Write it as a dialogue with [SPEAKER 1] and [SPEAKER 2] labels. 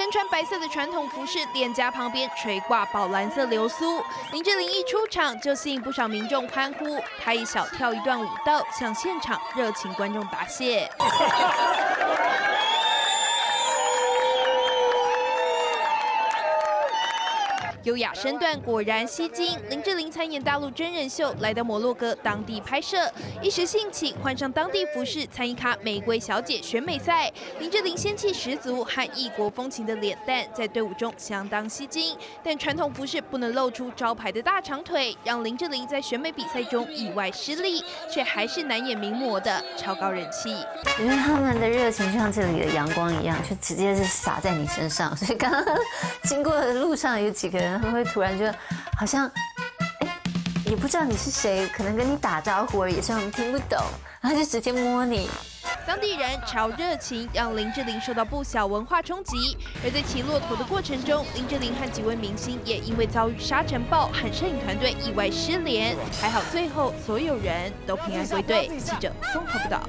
[SPEAKER 1] 身穿白色的传统服饰，脸颊旁边垂挂宝蓝色流苏。林志玲一出场就吸引不少民众欢呼，她一小跳一段舞蹈，向现场热情观众答谢。优雅身段果然吸睛。林志玲参演大陆真人秀，来到摩洛哥当地拍摄，一时兴起换上当地服饰参与卡玫瑰小姐选美赛。林志玲仙气十足和异国风情的脸蛋在队伍中相当吸睛，但传统服饰不能露出招牌的大长腿，让林志玲在选美比赛中意外失利，却还是难掩名模的超高人气。
[SPEAKER 2] 因为他们的热情就像这里的阳光一样，就直接是洒在你身上，所以刚刚经过的路上有几个人。他们会突然就好像，哎，也不知道你是谁，可能跟你打招呼而已，所以我们听不懂，然后就直接摸你。
[SPEAKER 1] 当地人超热情，让林志玲受到不小文化冲击。而在骑骆驼的过程中，林志玲和几位明星也因为遭遇沙尘暴和摄影团队意外失联，还好最后所有人都平安归队。记者综合报道。